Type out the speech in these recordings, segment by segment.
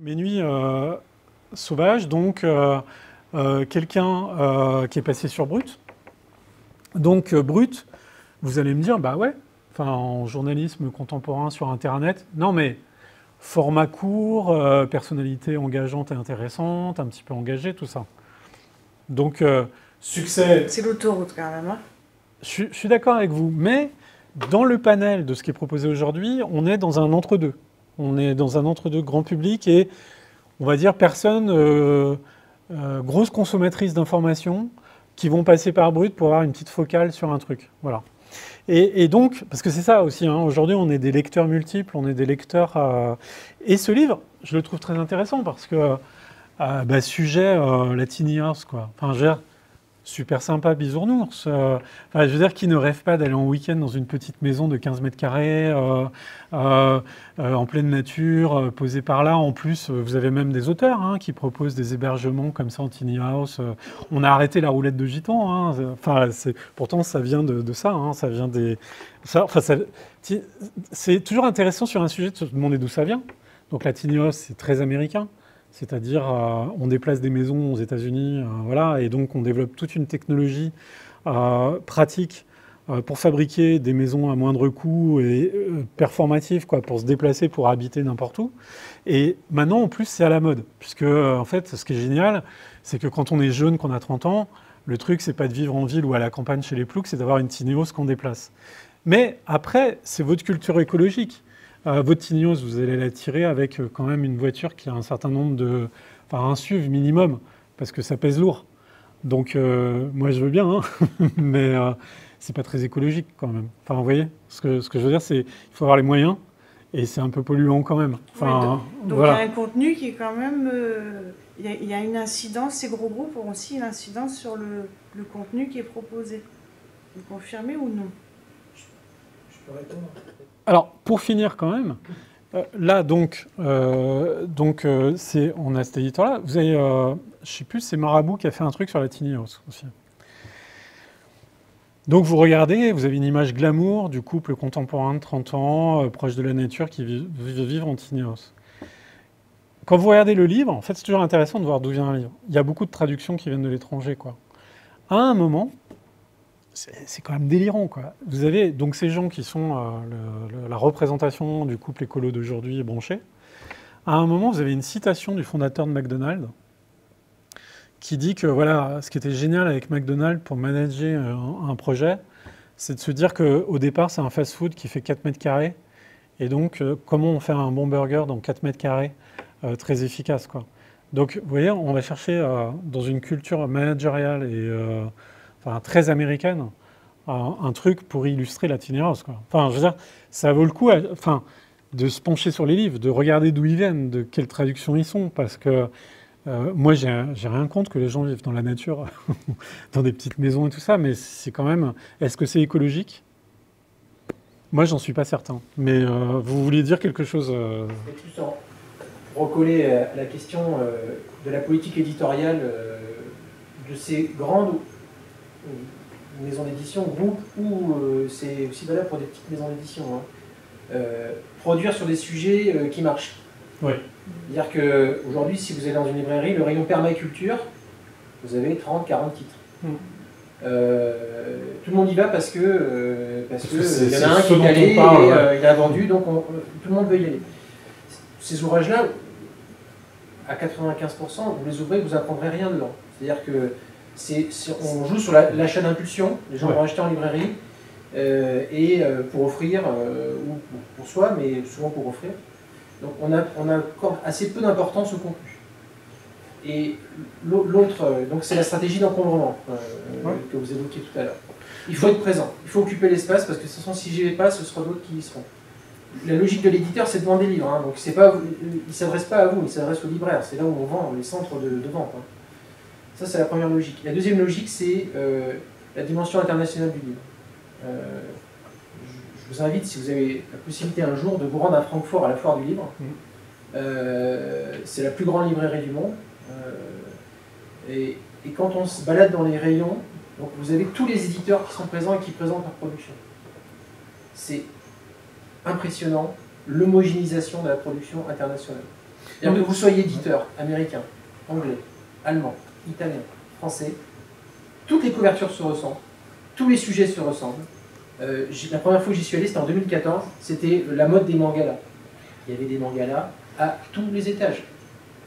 Mes nuits euh, sauvages, donc euh, euh, quelqu'un qui est passé sur Brut. Donc Brut, vous allez me dire, bah ouais, enfin en journalisme contemporain sur Internet, non mais format court, personnalité engageante et intéressante, un petit peu engagée, tout ça. Donc succès. C'est l'autoroute quand même. Hein je, je suis d'accord avec vous, mais dans le panel de ce qui est proposé aujourd'hui, on est dans un entre-deux. On est dans un entre-deux grand public et, on va dire, personne euh, euh, grosse consommatrice d'informations qui vont passer par brut pour avoir une petite focale sur un truc. Voilà. Et, donc, parce que c'est ça aussi, hein, aujourd'hui on est des lecteurs multiples, on est des lecteurs... Euh, et ce livre, je le trouve très intéressant parce que, bah, sujet latiniers, quoi. Enfin, super sympa bisounours. Euh, je veux dire, qui ne rêve pas d'aller en week-end dans une petite maison de 15 mètres carrés, euh, euh, en pleine nature, posée par là. En plus, vous avez même des auteurs hein, qui proposent des hébergements comme ça en tiny house. on a arrêté la roulette de gitan. Hein. Enfin, pourtant, ça vient de, ça. Hein. ça vient des. enfin, c'est toujours intéressant sur un sujet de se demander d'où ça vient. Donc la tiny house, c'est très américain. C'est-à-dire, euh, on déplace des maisons aux États-Unis, euh, voilà, et donc on développe toute une technologie euh, pratique pour fabriquer des maisons à moindre coût et performatives, quoi, pour se déplacer, pour habiter n'importe où. Et maintenant, en plus, c'est à la mode, puisque en fait, ce qui est génial, c'est que quand on est jeune, qu'on a 30 ans, le truc, c'est pas de vivre en ville ou à la campagne chez les ploucs, c'est d'avoir une tinéos qu'on déplace. Mais après, c'est votre culture écologique. Euh, votre Tignos, vous allez la tirer avec euh, quand même une voiture qui a un certain nombre de. Enfin, un SUV minimum, parce que ça pèse lourd. Donc, euh, moi, je veux bien, hein, mais c'est pas très écologique quand même. Enfin, vous voyez, ce que, ce que je veux dire, c'est qu'il faut avoir les moyens et c'est un peu polluant quand même. Enfin, donc, il y a un contenu qui est quand même. il, y a, une incidence, ces gros groupes ont aussi une incidence sur le, le contenu qui est proposé. Vous confirmez ou non je, je peux répondre alors, pour finir quand même, euh, là, donc, euh, euh, on a cet éditeur-là. Vous avez, je ne sais plus, c'est Marabout qui a fait un truc sur la tiny house aussi. Donc vous regardez, vous avez une image glamour du couple contemporain de 30 ans, proche de la nature, qui vit, vivre en tiny house. Quand vous regardez le livre, en fait, c'est toujours intéressant de voir d'où vient un livre. Il y a beaucoup de traductions qui viennent de l'étranger, quoi. À un moment, c'est quand même délirant. Quoi. Vous avez donc ces gens qui sont euh, la représentation du couple écolo d'aujourd'hui branché. À un moment, vous avez une citation du fondateur de McDonald's qui dit que voilà, ce qui était génial avec McDonald's pour manager un, projet, c'est de se dire qu'au départ, c'est un fast-food qui fait 4 mètres carrés. Et donc, euh, comment on fait un bon burger dans 4 mètres carrés euh, très efficace. Donc, vous voyez, on va chercher dans une culture managériale et très américaine, un, truc pour illustrer. Quoi. Enfin, je veux dire, ça vaut le coup enfin, de se pencher sur les livres, de regarder d'où ils viennent, de quelles traductions ils sont, parce que euh, moi, j'ai rien contre que les gens vivent dans la nature, dans des petites maisons et tout ça, mais c'est quand même. Est-ce que c'est écologique? Moi, j'en suis pas certain. Mais euh, vous vouliez dire quelque chose euh... recoller à la question euh, de la politique éditoriale de ces grandes maison d'édition, groupe, ou euh, c'est aussi valable pour des petites maisons d'édition, hein. euh, produire sur des sujets euh, qui marchent. Oui. C'est-à-dire qu'aujourd'hui, si vous allez dans une librairie, le rayon permaculture, vous avez 30, 40 titres. Hmm. tout le monde y va parce que parce, y en a un qui est allé et il a vendu, donc tout le monde veut y aller. Ces ouvrages-là, à 95%, vous les ouvrez, vous n'apprendrez rien dedans. C'est-à-dire que on joue sur l'achat d'impulsion, les gens vont acheter en librairie, euh, et euh, pour offrir, euh, ou pour, soi, mais souvent pour offrir. Donc on, a, on accorde assez peu d'importance au contenu. Et l'autre, donc c'est la stratégie d'encombrement que vous évoquiez tout à l'heure. Il faut être présent, il faut occuper l'espace, parce que de toute façon, si j'y vais pas, ce sera d'autres qui y seront. La logique de l'éditeur, c'est de vendre des livres, hein. donc c'est pas, il ne s'adresse pas à vous, il s'adresse aux libraires, c'est là où on vend les centres de, vente. Hein. Ça, c'est la première logique. La deuxième logique, c'est euh, la dimension internationale du livre. Euh, je, vous invite, si vous avez la possibilité un jour, de vous rendre à Francfort à la foire du livre. Mmh. Euh, c'est la plus grande librairie du monde. Et, et, quand on se balade dans les rayons, donc vous avez tous les éditeurs qui sont présents et qui présentent leur production. C'est impressionnant l'homogénéisation de la production internationale. Que vous soyez éditeur américain, anglais, allemand, italien, français, toutes les couvertures se ressemblent, tous les sujets se ressemblent. Euh, la première fois que j'y suis allé, c'était en 2014, c'était la mode des mangalas. Il y avait des mangalas à tous les étages.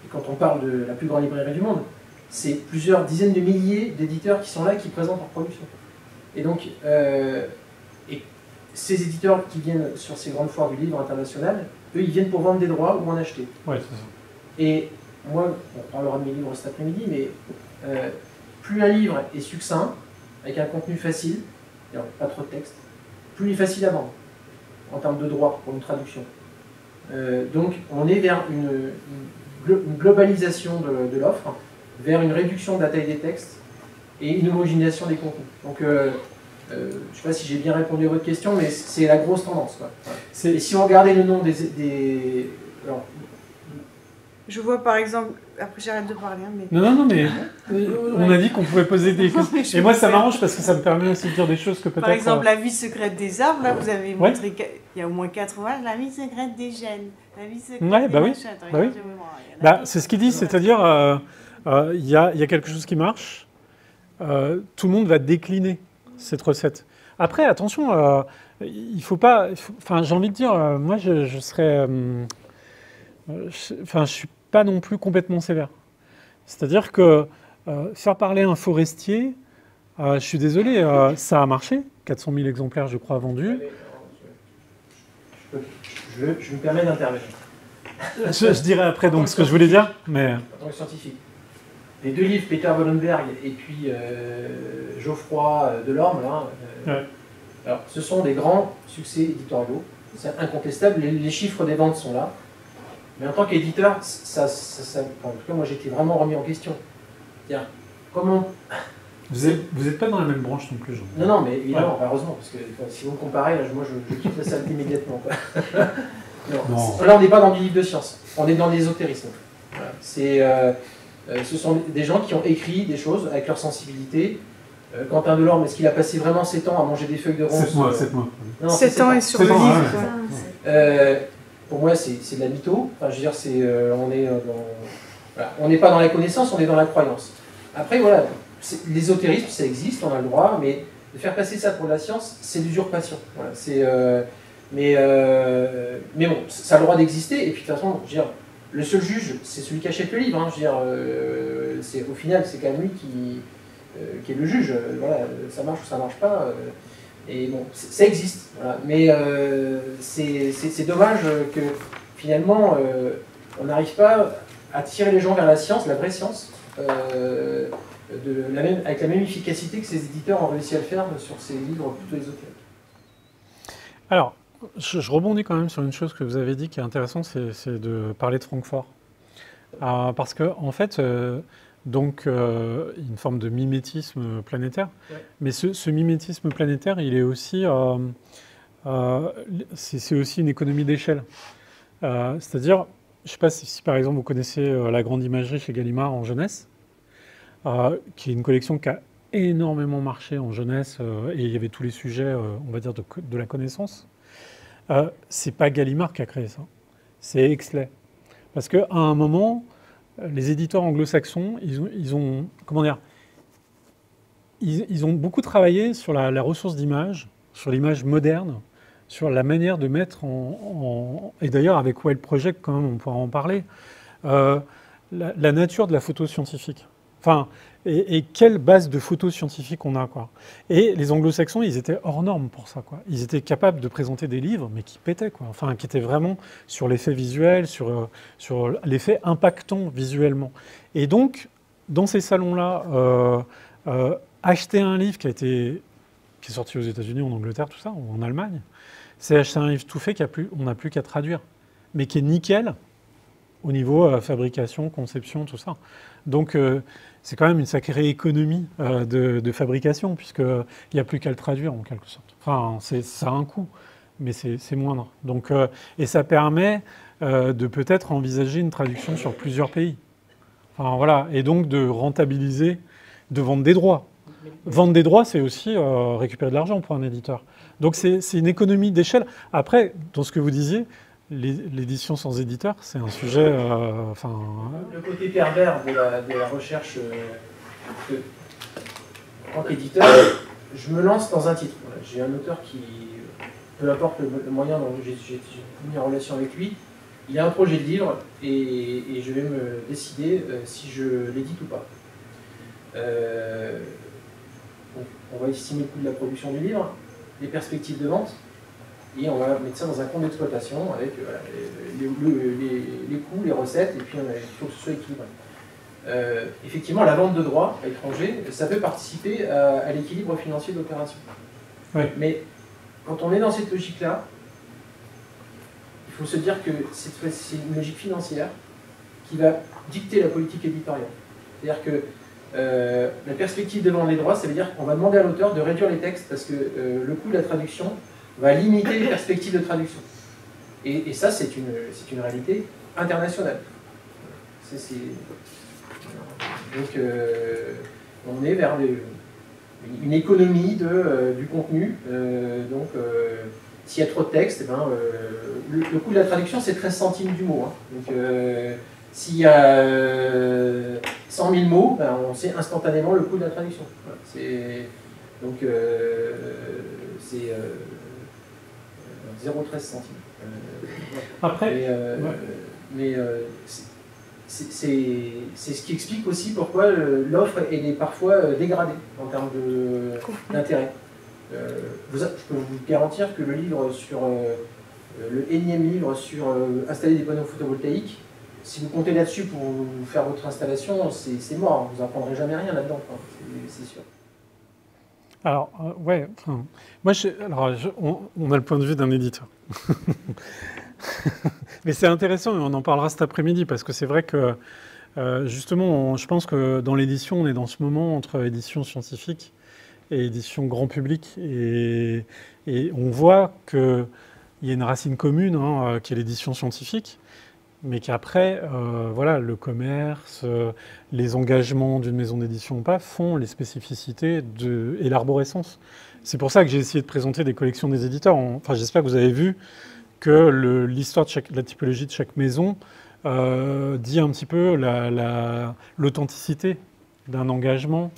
Et quand on parle de la plus grande librairie du monde, c'est plusieurs dizaines de milliers d'éditeurs qui sont là, qui présentent leur production. Et donc, euh, et ces éditeurs qui viennent sur ces grandes foires du livre international, eux, ils viennent pour vendre des droits ou en acheter. Ouais, c'est ça. Et moi, on parlera de mes livres cet après-midi, mais euh, plus un livre est succinct, avec un contenu facile, pas trop de texte, plus il est facile à vendre en termes de droits pour une traduction. Euh, donc on est vers une, globalisation de, l'offre, vers une réduction de la taille des textes et une homogénéisation des contenus. Donc euh, je ne sais pas si j'ai bien répondu à votre question, mais c'est la grosse tendance. Et si on regardait le nom des, je vois par exemple, après j'arrête de parler, hein, mais... Non, non, non, mais euh, on a dit qu'on pouvait poser des questions. Et moi, ça m'arrange parce que ça me permet aussi de dire des choses que peut-être... Par exemple, euh, la vie secrète des arbres, là, vous avez montré qu'il y a au moins quatre ouvrages, la vie secrète des gènes, la vie secrète ouais, bah oui. bah oui. Bah, c'est ce qu'il dit, c'est-à-dire, euh, il y, a, y, a, quelque chose qui marche, tout le monde va décliner cette recette. Après, attention, il ne faut pas... Enfin, j'ai envie de dire, moi, je, je serais... Enfin, je suis pas non plus complètement sévère. C'est-à-dire que euh, faire parler un forestier, euh, je suis désolé, euh, ça a marché, 400 000 exemplaires, je crois, vendus. Je, me permets d'intervenir. je, dirais après donc ce que je voulais dire, mais... En tant que scientifique, les deux livres, Peter Wollenberg et puis Geoffroy Delorme, là, alors, ce sont des grands succès éditoriaux, c'est incontestable, les chiffres des ventes sont là. Mais en tant qu'éditeur, ça, en tout cas, moi j'étais vraiment remis en question. Tiens, comment. Vous n'êtes pas dans la même branche non plus, Jean. Non, non, mais évidemment, heureusement, parce que si vous me comparez, moi je, quitte la salle immédiatement. Là, on n'est pas dans du livre de science, on est dans l'ésotérisme. C'est, euh, euh, ce sont des gens qui ont écrit des choses avec leur sensibilité. Euh, Quentin Delorme, est-ce qu'il a passé vraiment 7 ans à manger des feuilles de rose 7 mois, 7 mois. 7 ans et sur le livre pour moi, c'est de la mytho. Enfin, je veux dire, euh, on est euh, on n'est pas dans la connaissance, on est dans la croyance. Après, voilà, l'ésotérisme, ça existe, on a le droit, mais de faire passer ça pour la science, c'est l'usurpation. Voilà, euh, mais, mais bon, ça a le droit d'exister. Et puis, de toute façon, je veux dire, le seul juge, c'est celui qui achète le livre. Hein, je veux dire, c'est, au final, c'est quand même lui qui, qui est le juge. Voilà, ça marche ou ça marche pas. Et bon, ça existe. Mais euh, c'est dommage que finalement, euh, on n'arrive pas à tirer les gens vers la science, la vraie science, euh, avec la même efficacité que ces éditeurs ont réussi à le faire sur ces livres plutôt ésotériques. Alors, je, rebondis quand même sur une chose que vous avez dit qui est intéressante, c'est de parler de Francfort. parce que, en fait, donc euh, une forme de mimétisme planétaire. Mais ce, mimétisme planétaire, il est aussi, euh, euh, c'est aussi une économie d'échelle. C'est-à-dire, je ne sais pas si, par exemple vous connaissez la grande imagerie chez Gallimard en jeunesse, qui est une collection qui a énormément marché en jeunesse et il y avait tous les sujets, on va dire, de, de la connaissance. c'est pas Gallimard qui a créé ça, c'est Exley. Parce qu'à un moment, les éditeurs anglo-saxons, ils ont, comment dire, ils, ont beaucoup travaillé sur la, ressource d'image, sur l'image moderne, sur la manière de mettre en, et d'ailleurs avec Wild Project quand même on pourra en parler, euh, la, nature de la photo scientifique. Enfin, et, quelle base de photos scientifiques on a. Quoi. Et les anglo-saxons, ils étaient hors normes pour ça. Quoi. Ils étaient capables de présenter des livres, mais qui pétaient, quoi. Enfin, qui étaient vraiment sur l'effet visuel, sur, euh, sur l'effet impactant visuellement. Et donc, dans ces salons-là, euh, euh, acheter un livre qui, a été, qui est sorti aux États-Unis, en Angleterre, tout ça, ou en Allemagne, c'est acheter un livre tout fait qu'on n'a plus qu'à traduire, mais qui est nickel au niveau fabrication, conception, tout ça. Donc, c'est quand même une sacrée économie euh, de, fabrication, puisqu'il n'y a plus qu'à le traduire en quelque sorte. Enfin, ça a un coût, mais c'est moindre. Donc, euh, et ça permet euh, de peut-être envisager une traduction sur plusieurs pays. Enfin, voilà. Et donc de rentabiliser, de vendre des droits. Vendre des droits, c'est aussi récupérer de l'argent pour un éditeur. Donc c'est une économie d'échelle. Après, dans ce que vous disiez, l'édition sans éditeur, c'est un sujet. Euh, enfin, le côté pervers de la, recherche. Euh, en tant qu'éditeur, je me lance dans un titre. J'ai un auteur qui, peu importe le, moyen dont j'ai mis en relation avec lui, il a un projet de livre et, je vais me décider euh, si je l'édite ou pas. on va estimer le coût de la production du livre, les perspectives de vente, et on va mettre ça dans un compte d'exploitation avec euh, les, coûts, les recettes, et puis il faut que ce soit équilibré. Euh, effectivement, la vente de droits à l'étranger, ça peut participer à, l'équilibre financier de l'opération. Mais quand on est dans cette logique-là, il faut se dire que c'est une logique financière qui va dicter la politique éditoriale. C'est-à-dire que euh, la perspective de vendre les droits, ça veut dire qu'on va demander à l'auteur de réduire les textes parce que le coût de la traduction va limiter les perspectives de traduction. Et, ça, c'est une, une réalité internationale. donc, euh, on est vers une économie de, euh, du contenu. Euh, donc, s'il y a trop de texte, eh ben, le, coût de la traduction, c'est 13 centimes du mot. Hein. Donc, s'il y a 100 000 mots, ben, on sait instantanément le coût de la traduction. donc, c'est 0,13 centimes. Euh, Après, mais, euh, euh, c'est ce qui explique aussi pourquoi l'offre est parfois dégradée en termes d'intérêt. je peux vous garantir que le livre sur le énième livre sur installer des panneaux photovoltaïques, si vous comptez là-dessus pour faire votre installation, c'est mort, vous n'apprendrez jamais rien là-dedans, c'est sûr. Alors, euh, ouais, moi, alors, on, a le point de vue d'un éditeur. Mais c'est intéressant et on en parlera cet après-midi parce que c'est vrai que, euh, justement, je pense que dans l'édition, on est dans ce moment entre édition scientifique et édition grand public. Et, on voit qu'il y a une racine commune hein, euh, qui est l'édition scientifique mais qu'après, euh, voilà, le commerce, euh, les engagements d'une maison d'édition ou pas font les spécificités et l'arborescence. C'est pour ça que j'ai essayé de présenter des collections des éditeurs. Enfin, j'espère que vous avez vu que l'histoire de la typologie de chaque maison euh, dit un petit peu l'authenticité d'un engagement,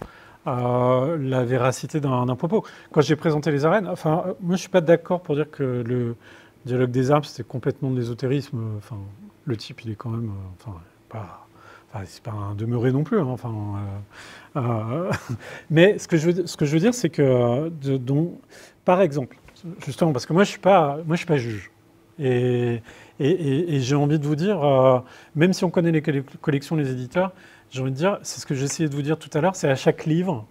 la véracité d'un propos. Quand j'ai présenté les arènes, enfin, moi je suis pas d'accord pour dire que le dialogue des arbres c'était complètement de l'ésotérisme. Enfin, le type, il est quand même, euh, enfin, pas, c'est pas un demeuré non plus. Hein, enfin, euh, euh, mais ce que je veux, ce que je veux dire, c'est que, par exemple, justement, parce que moi, je suis pas, moi, je suis pas juge. Et, et, j'ai envie de vous dire, même si on connaît les collections, les éditeurs, j'ai envie de dire, c'est ce que essayé de vous dire tout à l'heure, c'est à chaque livre,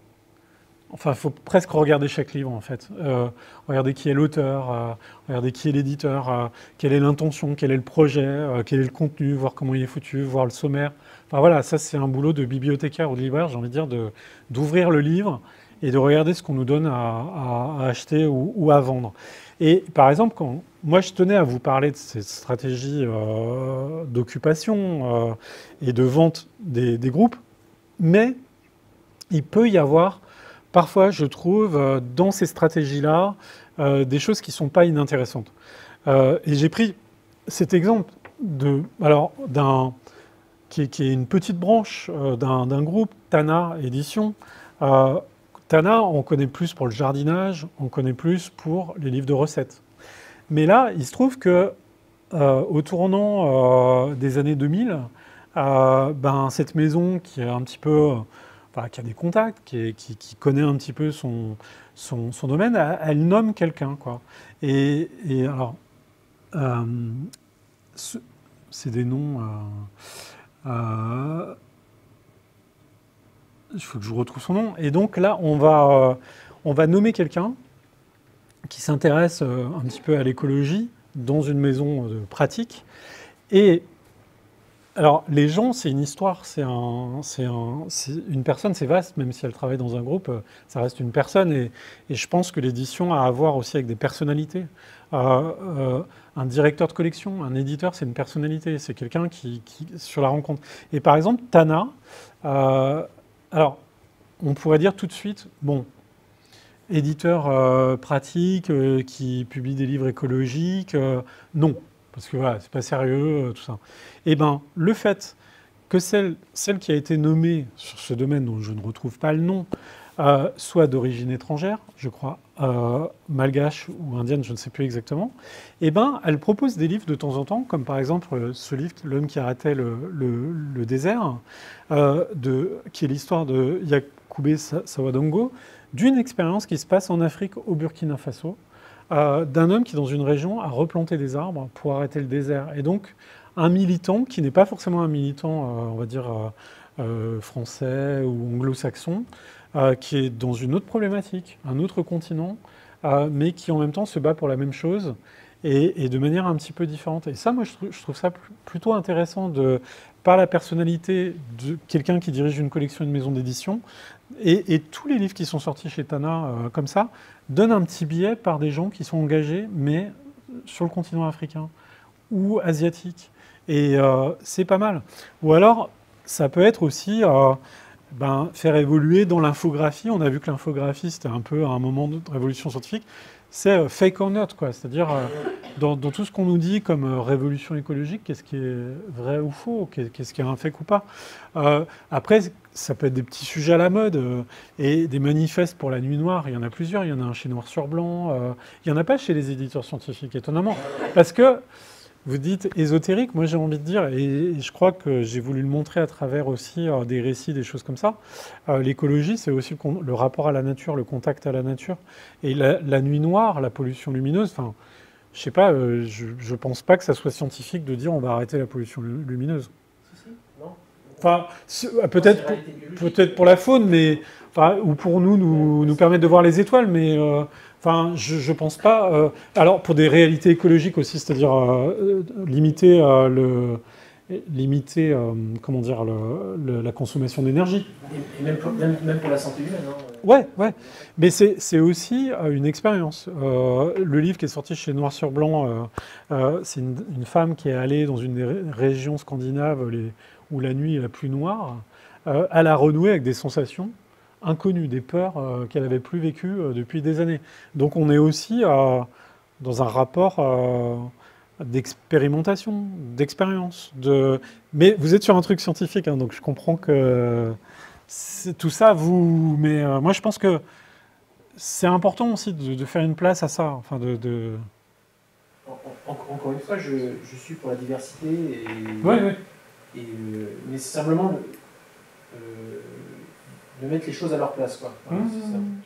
Enfin, il faut presque regarder chaque livre, en fait. Euh, regarder qui est l'auteur, euh, regarder qui est l'éditeur, euh, quelle est l'intention, quel est le projet, quel est le contenu, voir comment il est foutu, voir le sommaire. Enfin voilà, ça c'est un boulot de bibliothécaire ou de libraire, j'ai envie de dire, d'ouvrir le livre et de regarder ce qu'on nous donne à, acheter ou, à vendre. Et par exemple, quand moi je tenais à vous parler de ces stratégies d'occupation et de vente des groupes, mais il peut y avoir parfois, je trouve, euh, dans ces stratégies-là, euh, des choses qui ne sont pas inintéressantes. Euh, et j'ai pris cet exemple de, alors, d'un, qui, est une petite branche d'un, groupe, Tana Édition. Tana, on connaît plus pour le jardinage, on connaît plus pour les livres de recettes. Mais là, il se trouve que au tournant des années 2000, ben, cette maison qui est un petit peu qui a des contacts, qui, connaît un petit peu son, domaine, elle, nomme quelqu'un. Quoi. Et, alors, euh, c'est des noms. Euh, euh, il faut que je retrouve son nom. Et donc là, on va, on va nommer quelqu'un qui s'intéresse un petit peu à l'écologie dans une maison de pratique. Et alors, les gens, c'est une histoire, c'est un, une personne, c'est vaste, même si elle travaille dans un groupe, euh, ça reste une personne. Et, je pense que l'édition a à voir aussi avec des personnalités. Euh, euh, un directeur de collection, un éditeur, c'est une personnalité, c'est quelqu'un qui, sur la rencontre. Et par exemple, Tana, alors, on pourrait dire tout de suite, bon, éditeur pratique qui publie des livres écologiques, non. Parce que voilà, c'est pas sérieux, tout ça. Eh ben, le fait que celle, qui a été nommée sur ce domaine dont je ne retrouve pas le nom, euh, soit d'origine étrangère, je crois, euh, malgache ou indienne, je ne sais plus exactement, eh ben, elle propose des livres de temps en temps, comme par exemple euh, ce livre, L'homme qui arrêtait le, désert, qui est l'histoire de Yakoubé Sawadongo, d'une expérience qui se passe en Afrique au Burkina Faso, d'un homme qui, dans une région, a replanté des arbres pour arrêter le désert. Et donc, un militant qui n'est pas forcément un militant, on va dire, français ou anglo-saxon, euh, qui est dans une autre problématique, un autre continent, euh, mais qui en même temps se bat pour la même chose et, de manière un petit peu différente. Et ça, moi, je, trouve, ça plutôt intéressant de, par la personnalité de quelqu'un qui dirige une collection, une maison d'édition, et, tous les livres qui sont sortis chez Tana euh, comme ça donnent un petit billet par des gens qui sont engagés, mais sur le continent africain ou asiatique. Et c'est pas mal. Ou alors, ça peut être aussi ben, faire évoluer dans l'infographie. On a vu que l'infographie, c'était un peu un moment de révolution scientifique. C'est euh, fake or not, quoi. C'est-à-dire, euh, dans, tout ce qu'on nous dit comme euh, révolution écologique, qu'est-ce qui est vrai ou faux Qu'est-ce qui est un fake ou pas Après, ça peut être des petits sujets à la mode et des manifestes pour la nuit noire. Il y en a plusieurs. Il y en a un chez Noir sur Blanc. il n'y en a pas chez les éditeurs scientifiques, étonnamment. Parce que vous dites ésotérique, moi j'ai envie de dire, et je crois que j'ai voulu le montrer à travers aussi euh, des récits, des choses comme ça. Euh, l'écologie, c'est aussi le, rapport à la nature, le contact à la nature. Et la, nuit noire, la pollution lumineuse, enfin, je sais pas, euh, je, ne pense pas que ça soit scientifique de dire on va arrêter la pollution lumineuse. Si, si, non. Enfin, peut-être peut-être pour la faune, mais enfin, ou pour nous, nous, nous permettre de voir les étoiles, mais Enfin, je ne pense pas. Euh, alors, pour des réalités écologiques aussi, c'est-à-dire euh, limiter euh, le limiter comment dire la consommation d'énergie. Et, même, pour, la santé humaine. Hein. Ouais, ouais. Mais c'est aussi une expérience. le livre qui est sorti chez Noir sur Blanc, c'est une, femme qui est allée dans une des régions scandinaves où la nuit est la plus noire. elle a renoué avec des sensations inconnues, des peurs euh, qu'elle n'avait plus vécues euh, depuis des années. Donc on est aussi euh, dans un rapport d'expérimentation, d'expérience. De... Mais vous êtes sur un truc scientifique, hein, donc je comprends que tout ça vous... Mais moi je pense que c'est important aussi de, faire une place à ça. Enfin de, encore une fois, je, suis pour la diversité. Et, ouais, ouais. Et, mais simplement, de mettre les choses à leur place. Quoi. Mmh.